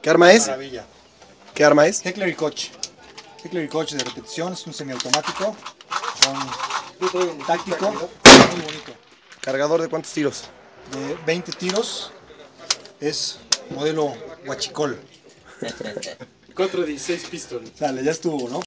¿Qué arma es? Maravilla. ¿Qué arma es? Heckler y Koch. Heckler y Koch de repetición, es un semiautomático. Con táctico, muy bonito. ¿Cargador de cuántos tiros? De 20 tiros. Es modelo Huachicol. 416 pistol. Dale, ya estuvo, ¿no?